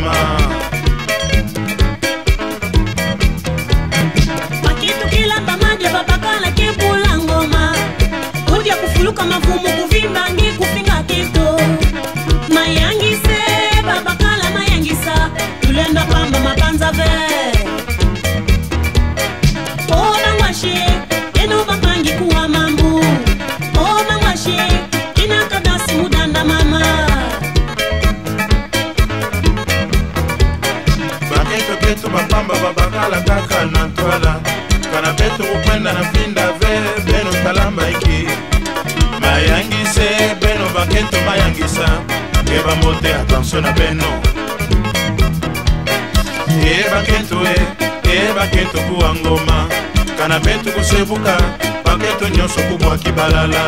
mama makitukilamba madia babaka na kibula ngoma kudia kufuluka mavumu kuvimbangi kupinga kito mayangise babakala mayangisa tulenda pamba mapanza vee tala kaka na ntwala kana mpe tokokwenda na mpinda ve beno talambaki bayangise beno baketo bayangisa yeba mbote atensio na beno yebaketo e eh, yebaketo kuwa ngoma kana mpe tokosebuka baketo nyonso kubwaki balala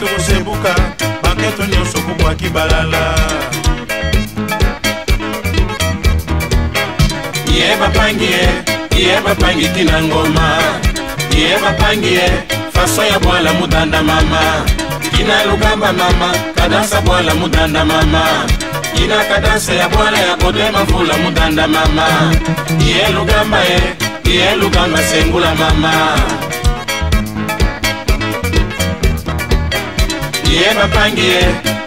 tokosebuka banketo nyonso kokwaki balala ye bapangi ye ye bapangi tina ngoma ye bapangi ye faso ya bwala mudanda mama kina lukamba mama kadansa bwala mudanda mama kina kadansa ya bwala ya kodema mvula mudanda mama ye lukamba ye ye lukamba sengula mama iye bapangie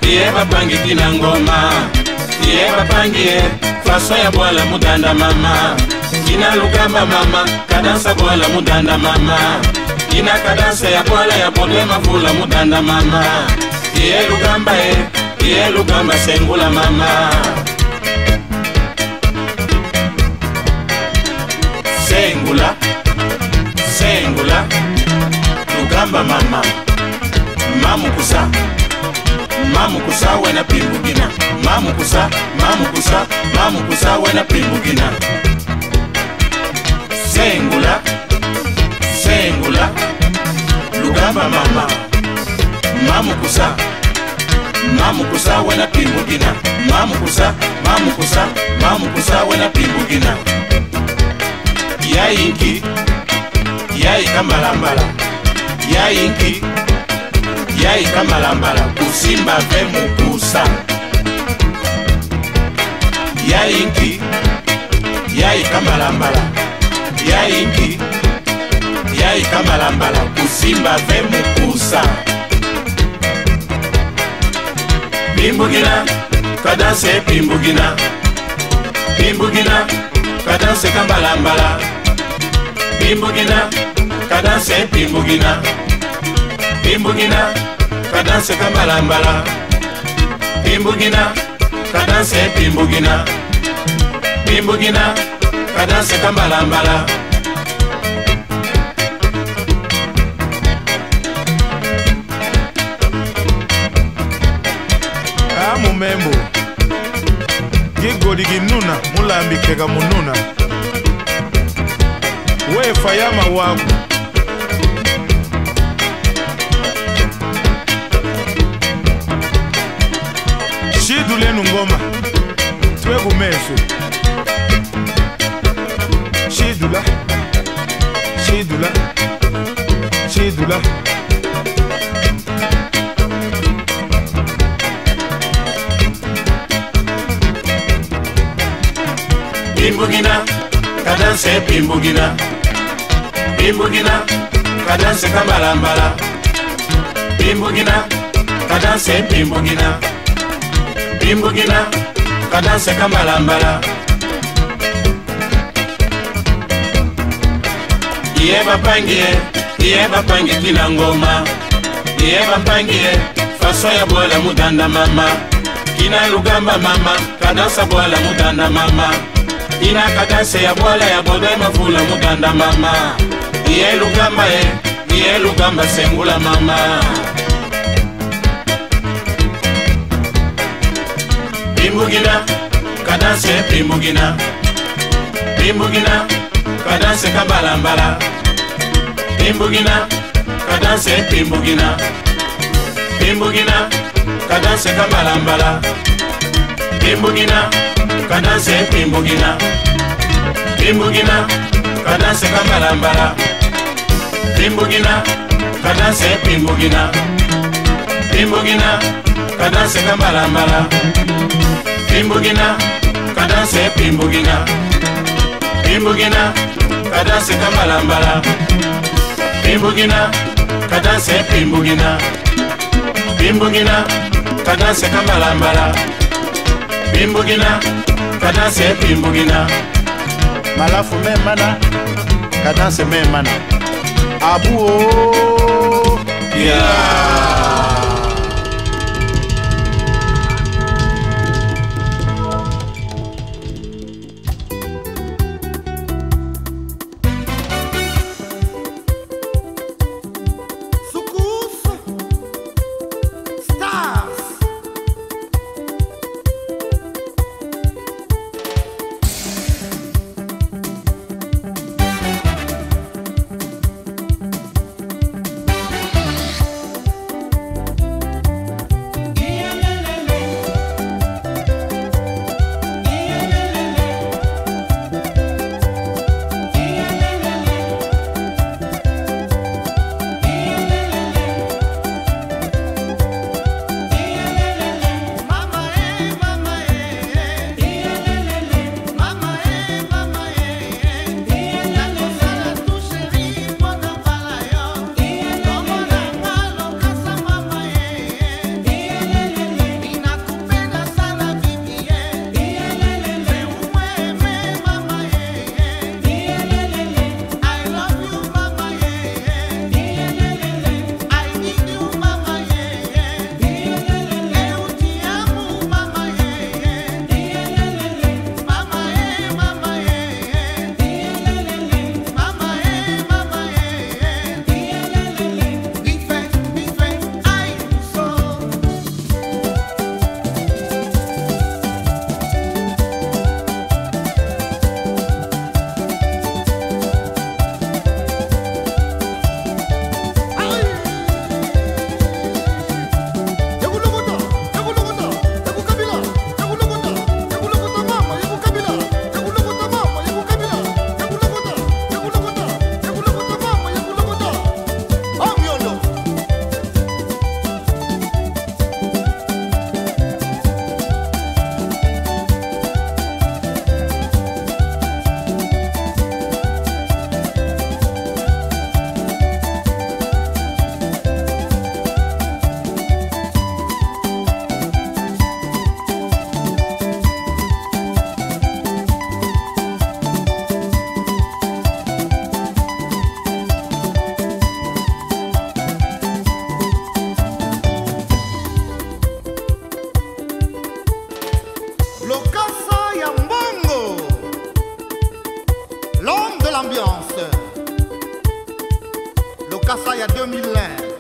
iye bapangi kina ngoma iye bapangie faso ya bwala mudanda mama kina lukamba mama kadansa bwala mudanda mama kina kadansa ya bwala ya podwe mavula mudanda mama iye lukamba e iye lukamba sengula mama sengula sengula lukamba mama mamukusa mamukusa wena pimbugina mamukusa mamukusa mamukusa wena pimbugina sengula sengula lugamba mama mamukusa mamukusa wena pimbugina mamukusa mamukusa mamukusa wena pimbugina yainki yai kambalambala yainki yai yaika malambala kusimba mpe mokusa yayingi yaika malambala yayingi yaika malambala kusimba mpe mokusa bimbugina kadanse bimbugina bimbugina kadanse kambalambala bimbugina kadanse bimbugina bimbugina kadanse kambalambala pimbugina kadanse pimbugina pimbugina kadanse kambalambala kamumembo ah, gigoligi nuna mulambikeka mununa wefa wefayama wangu bantu lenu ngoma sibe kumeso shidula shidula shidula bimbugina kadanse bimbugina bimbugina kadanse kabalambala bimbugina kadanse bimbugina bimbugina kadanse kambalambala iye bapangie iye bapangi kila ngoma iye bapangie faso ya bwala mudanda mama kina lugamba mama kadansa bwala mudanda mama ina kadanse ya bwala ya bodo emavula mudanda mama iye lugamba ye iye lugamba sengula mama primugina kadanse primugina primugina kadanse kabalambala primugina kadanse primugina primugina kadanse kabalambala primugina kadanse primugina primugina kadanse kabalambala primbugina kadanse primbugina primbugina kadanse kabalambala pimbugina kadanse pimbugina pimbugina kadanse kambalambala pimbugina kadanse pimbugina pimbugina kadanse kambalambala pimbugina kadanse pimbugina malafu memana kadanse memana abuo oh, yeah. l'ambiance. Le Kassaya à 2001.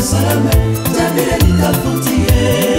salame tabirelita fontier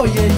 Oh yeah.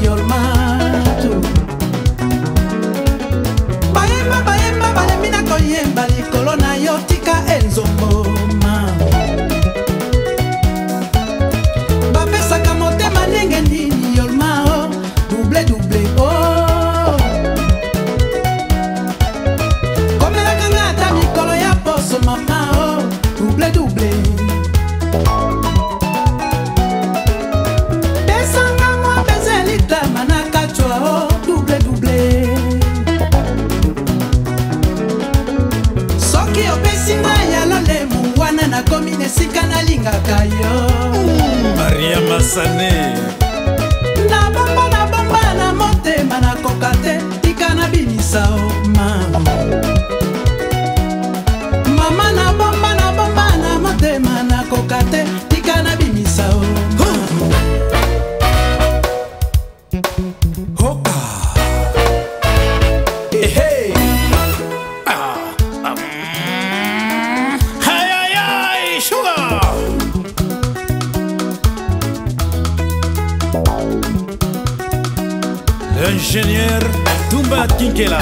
ingénieur à Kinkela.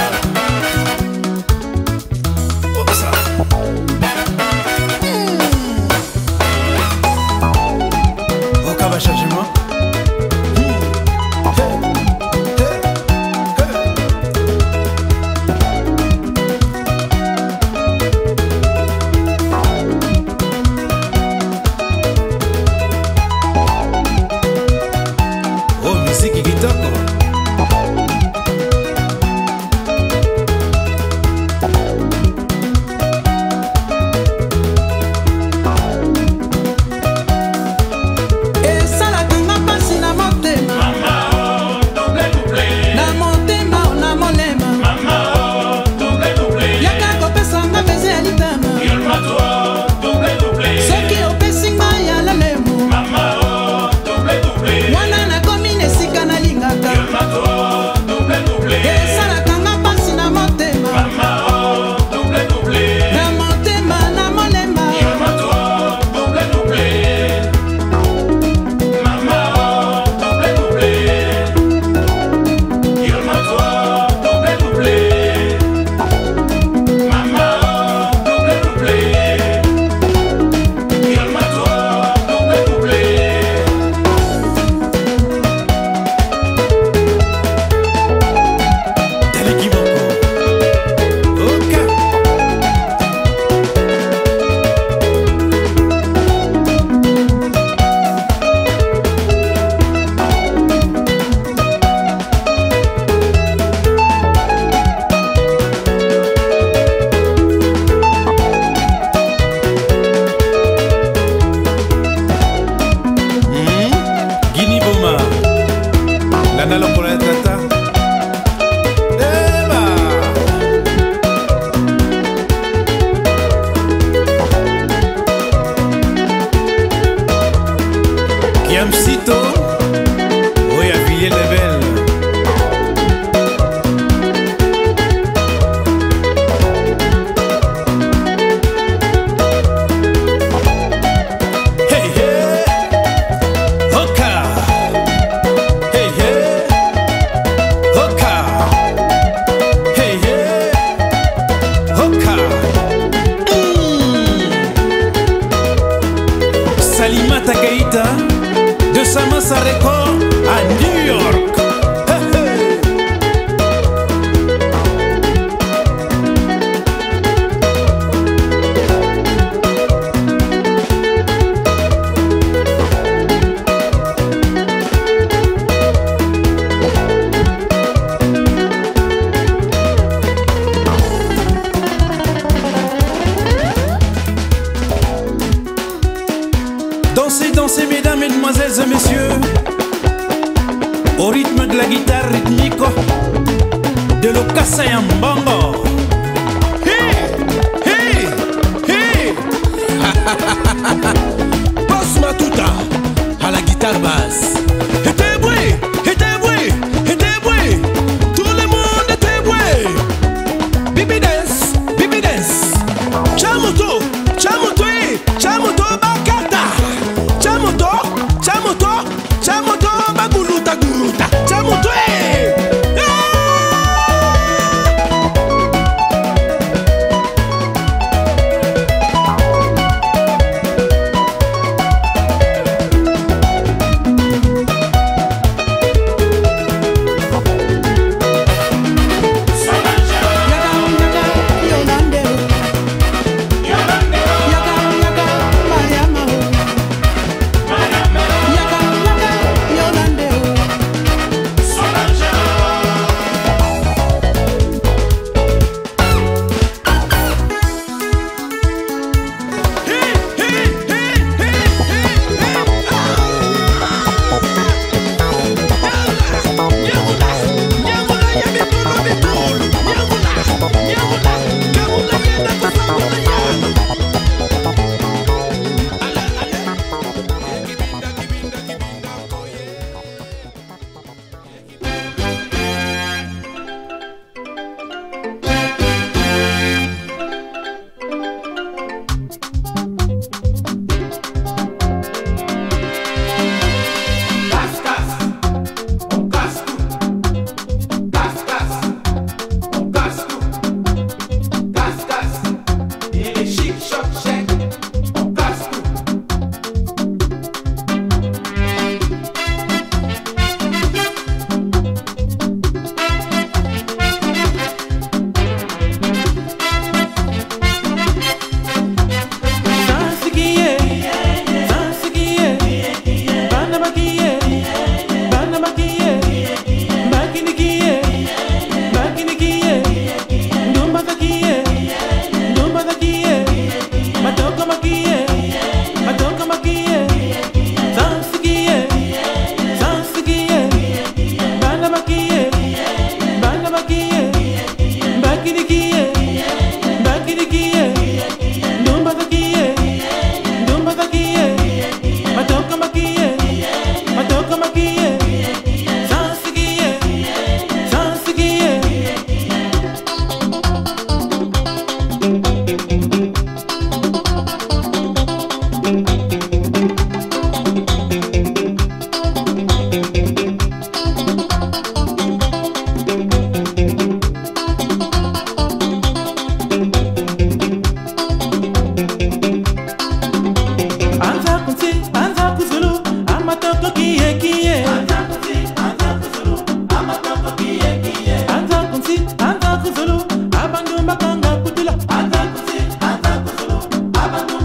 william sito rythme de la guitare rythmique de lokasa ya mbongo Passe Matuta à la guitare basse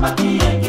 maquillé.